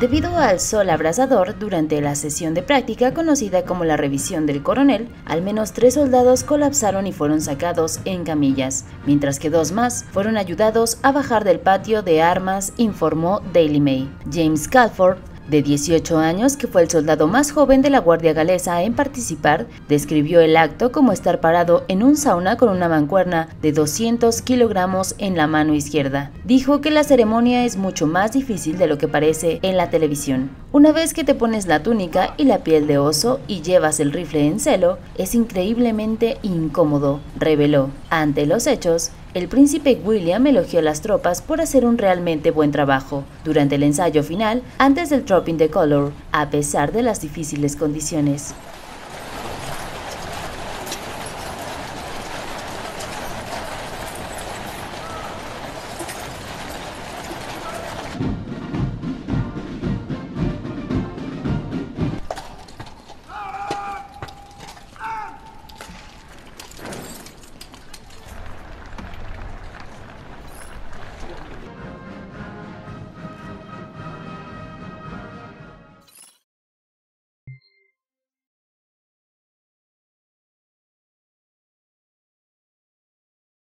Debido al sol abrasador durante la sesión de práctica conocida como la revisión del coronel, al menos tres soldados colapsaron y fueron sacados en camillas, mientras que dos más fueron ayudados a bajar del patio de armas, informó Daily Mail. James Calford, de 18 años, que fue el soldado más joven de la Guardia Galesa en participar, describió el acto como estar parado en un sauna con una mancuerna de 200 kilogramos en la mano izquierda. Dijo que la ceremonia es mucho más difícil de lo que parece en la televisión. Una vez que te pones la túnica y la piel de oso y llevas el rifle en celo, es increíblemente incómodo, reveló. Ante los hechos, el príncipe William elogió a las tropas por hacer un realmente buen trabajo durante el ensayo final antes del Dropping the Color, a pesar de las difíciles condiciones.